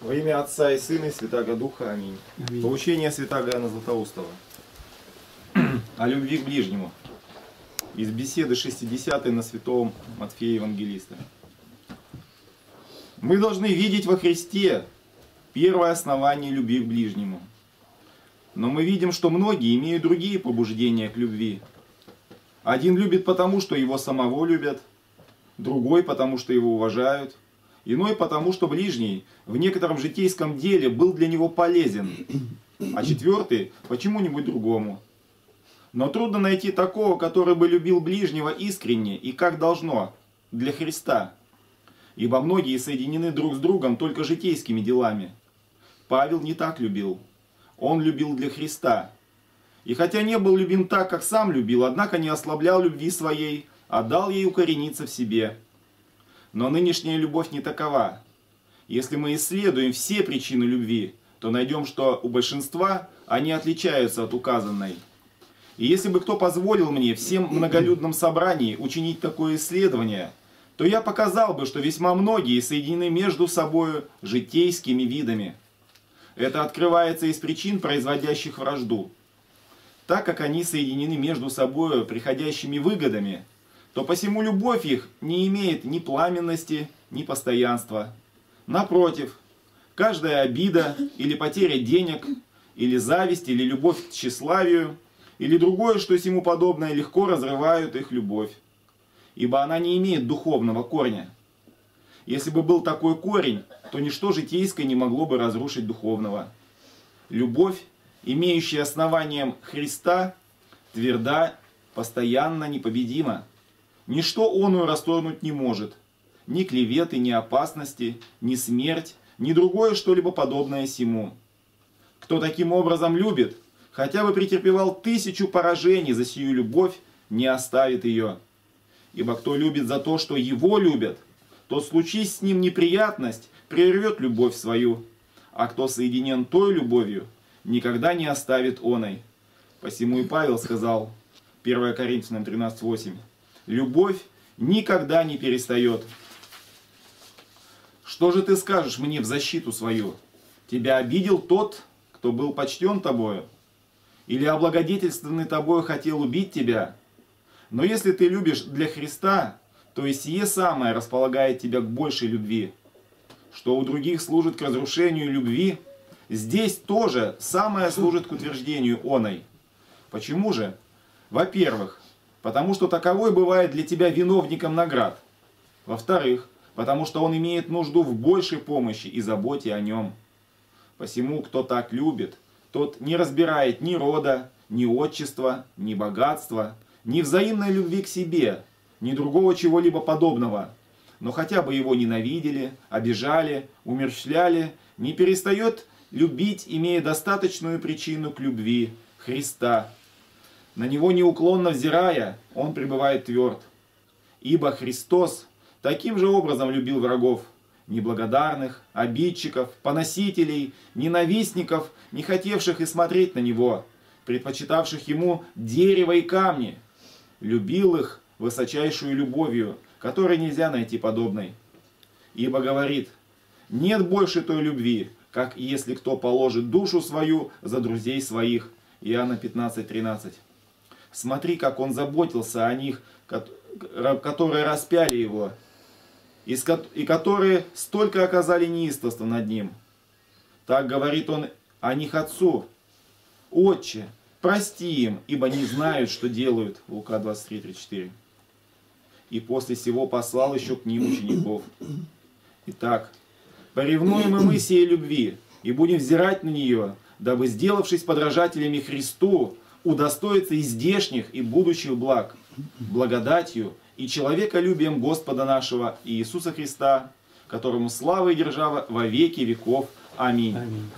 Во имя Отца и Сына и Святаго Духа. Аминь. Аминь. Поучение Святаго Иоанна Златоустова. О любви к ближнему. Из беседы 60 на святом Матфея Евангелиста. Мы должны видеть во Христе первое основание любви к ближнему. Но мы видим, что многие имеют другие побуждения к любви. Один любит потому, что его самого любят, другой потому, что его уважают, иной потому, что ближний в некотором житейском деле был для него полезен, а четвертый почему-нибудь другому. Но трудно найти такого, который бы любил ближнего искренне и как должно, для Христа. Ибо многие соединены друг с другом только житейскими делами. Павел не так любил. Он любил для Христа. И хотя не был любим так, как сам любил, однако не ослаблял любви своей, а дал ей укорениться в себе. Но нынешняя любовь не такова. Если мы исследуем все причины любви, то найдем, что у большинства они отличаются от указанной. И если бы кто позволил мне всем многолюдном собрании учинить такое исследование, то я показал бы, что весьма многие соединены между собой житейскими видами. Это открывается из причин, производящих вражду. Так как они соединены между собой приходящими выгодами, то посему любовь их не имеет ни пламенности, ни постоянства. Напротив, каждая обида или потеря денег, или зависть, или любовь к тщеславию, или другое, что ему подобное, легко разрывают их любовь, ибо она не имеет духовного корня. Если бы был такой корень, то ничто житейское не могло бы разрушить духовного. Любовь, имеющая основанием Христа, тверда, постоянно непобедима. Ничто оную расторгнуть не может. Ни клеветы, ни опасности, ни смерть, ни другое что-либо подобное сему. Кто таким образом любит, хотя бы претерпевал тысячу поражений за сию любовь, не оставит ее. Ибо кто любит за то, что его любят, то случись с ним неприятность, прервет любовь свою. А кто соединен той любовью, никогда не оставит оной. Посему и Павел сказал, 1 Коринфянам 13.8, «Любовь никогда не перестает». Что же ты скажешь мне в защиту свою? Тебя обидел тот, кто был почтен тобою? Или облагодетельственный тобою хотел убить тебя? Но если ты любишь для Христа, то и сие самое располагает тебя к большей любви. Что у других служит к разрушению любви, здесь тоже самое служит к утверждению оной. Почему же? Во-первых, потому что таковой бывает для тебя виновником наград. Во-вторых, потому что он имеет нужду в большей помощи и заботе о нем. Посему, кто так любит, тот не разбирает ни рода, ни отчества, ни богатства, ни взаимной любви к себе, ни другого чего-либо подобного. Но хотя бы его ненавидели, обижали, умерщвляли, не перестает любить, имея достаточную причину к любви Христа. На него неуклонно взирая, он пребывает тверд. Ибо Христос таким же образом любил врагов, неблагодарных, обидчиков, поносителей, ненавистников, не хотевших и смотреть на него, предпочитавших ему дерево и камни. Любил их высочайшую любовью, которой нельзя найти подобной. Ибо говорит, нет больше той любви, как если кто положит душу свою за друзей своих. Иоанна 15:13. Смотри, как он заботился о них, которые распяли его, и которые столько оказали неистовство над ним. Так говорит он о них отцу. Отче, прости им, ибо не знают, что делают. Лука 23:34. И после всего послал еще к ним учеников. Итак, поревнуем и мы сей любви, и будем взирать на нее, дабы, сделавшись подражателями Христу, удостоиться и здешних, и будущих благ, благодатью и человеколюбием Господа нашего Иисуса Христа, которому слава и держава во веки веков. Аминь. Аминь.